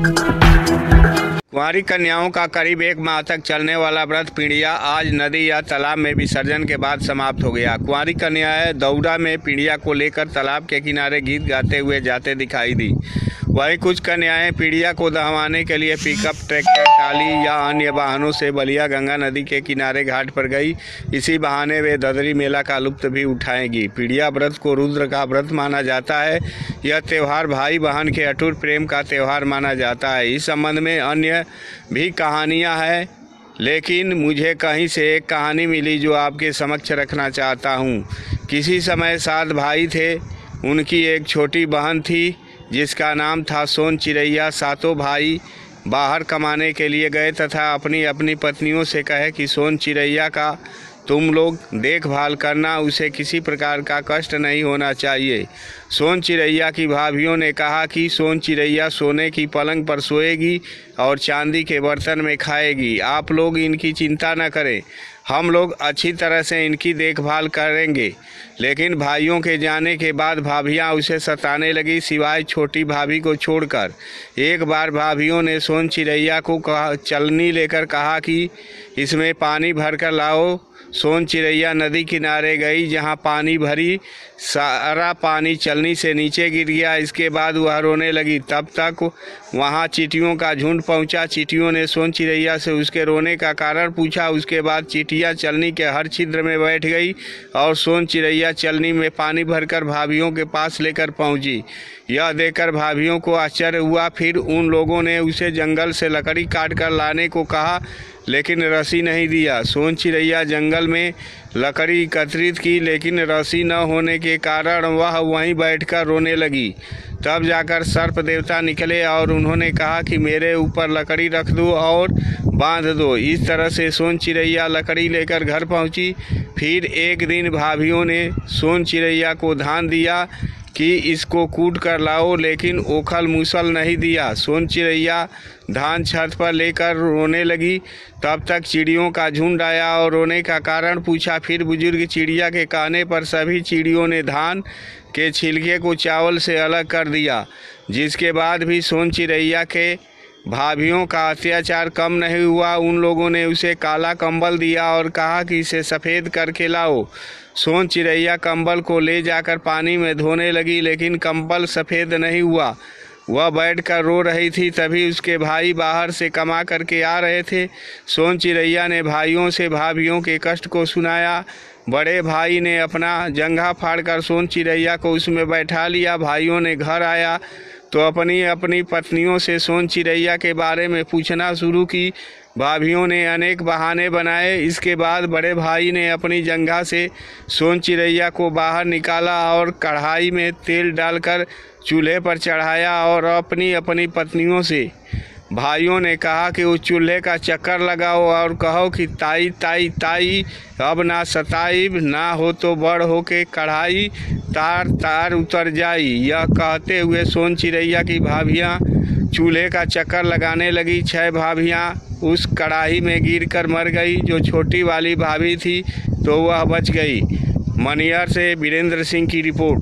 कुंवारी कन्याओं का करीब एक माह तक चलने वाला व्रत पीड़िया आज नदी या तालाब में विसर्जन के बाद समाप्त हो गया। कुंवारी कन्याएँ दौड़ा में पीड़िया को लेकर तालाब के किनारे गीत गाते हुए जाते दिखाई दी। वहीं कुछ कन्याएँ पीड़िया को दहवाने के लिए पिकअप ट्रैक्टर टाली या अन्य वाहनों से बलिया गंगा नदी के किनारे घाट पर गई। इसी बहाने वे ददरी मेला का लुप्त भी उठाएँगी। पीड़िया व्रत को रुद्र का व्रत माना जाता है। यह त्यौहार भाई बहन के अटूट प्रेम का त्यौहार माना जाता है। इस संबंध में अन्य भी कहानियाँ हैं, लेकिन मुझे कहीं से एक कहानी मिली जो आपके समक्ष रखना चाहता हूँ। किसी समय सात भाई थे, उनकी एक छोटी बहन थी। जिसका नाम था सोन चिड़ैया, सातों भाई बाहर कमाने के लिए गए तथा अपनी अपनी पत्नियों से कहे कि, सोन चिड़ैया का तुम लोग देखभाल करना, उसे किसी प्रकार का कष्ट नहीं होना चाहिए। सोन चिड़ैया की भाभियों ने कहा कि, सोन चिड़ैया सोने की पलंग पर सोएगी और चांदी के बर्तन में खाएगी। आप लोग इनकी चिंता न करें। हम लोग अच्छी तरह से इनकी देखभाल करेंगे। लेकिन भाइयों के जाने के बाद भाभियाँ उसे सताने लगी सिवाय छोटी भाभी को छोड़कर। एक बार भाभियों ने सोन चिड़ैया को कहा, चलनी लेकर कहा कि, इसमें पानी भरकर लाओ। सोन चिड़ैया नदी किनारे गई, जहाँ पानी भरी, सारा पानी चलनी से नीचे गिर गया। इसके बाद वह रोने लगी। तब तक वहाँ चीटियों का झुंड पहुँचा। चीटियों ने सोन चिड़ैया से उसके रोने का कारण पूछा। उसके बाद चीटियाँ चलनी के हर छिद्र में बैठ गई और सोन चिड़ैया चलनी में पानी भरकर भाभियों के पास लेकर पहुँची। यह देखकर भाभियों को आश्चर्य हुआ। फिर उन लोगों ने उसे जंगल से लकड़ी काट कर लाने को कहा, लेकिन रसी नहीं दिया। सोन चिड़ैया जंगल में लकड़ी एकत्रित की, लेकिन रस्सी न होने के कारण वह वहीं बैठकर रोने लगी। तब जाकर सर्प देवता निकले और उन्होंने कहा कि मेरे ऊपर लकड़ी रख दो और बाँध दो। इस तरह से सोन चिड़ैया लकड़ी लेकर घर पहुँची। फिर एक दिन भाभियों ने सोन चिड़ैया को धान दिया। कि इसको कूट कर लाओ, लेकिन ओखल मूसल नहीं दिया। सोन चिड़ैया धान छत पर लेकर रोने लगी। तब तक चिड़ियों का झुंड आया और रोने का कारण पूछा। फिर बुज़ुर्ग चिड़िया के कहने पर सभी चिड़ियों ने धान के छिलके को चावल से अलग कर दिया, जिसके बाद भी सोन चिड़ैया के भाभियों का अत्याचार कम नहीं हुआ। उन लोगों ने उसे काला कंबल दिया और कहा कि इसे सफ़ेद करके लाओ सोन चिड़ैया कंबल को ले जाकर पानी में धोने लगी, लेकिन कंबल सफ़ेद नहीं हुआ। वह बैठकर रो रही थी, तभी उसके भाई बाहर से कमा करके आ रहे थे। सोन चिड़ैया ने भाइयों से भाभियों के कष्ट को सुनाया। बड़े भाई ने अपना जंघा फाड़कर सोन चिड़ैया को उसमें बैठा लिया। भाइयों ने घर आया। तो अपनी अपनी पत्नियों से सोन चिड़ैया के बारे में पूछना शुरू की। भाभीियों ने अनेक बहाने बनाए। इसके बाद बड़े भाई ने अपनी जंगा से सोन चिड़ैया को बाहर निकाला और कढ़ाई में तेल डालकर चूल्हे पर चढ़ाया और अपनी अपनी पत्नियों से भाइयों ने कहा कि उस चूल्हे का चक्कर लगाओ और कहो कि ताई ताई ताई, अब ना सताइब, ना हो तो बड़ हो के कढ़ाई, तार तार उतर जाई। यह कहते हुए सोन चिड़ैया की भाभियाँ चूल्हे का चक्कर लगाने लगी। छह भाभियाँ उस कढ़ाई में गिरकर मर गई। जो छोटी वाली भाभी थी तो वह बच गई। मनियर से वीरेंद्र सिंह की रिपोर्ट।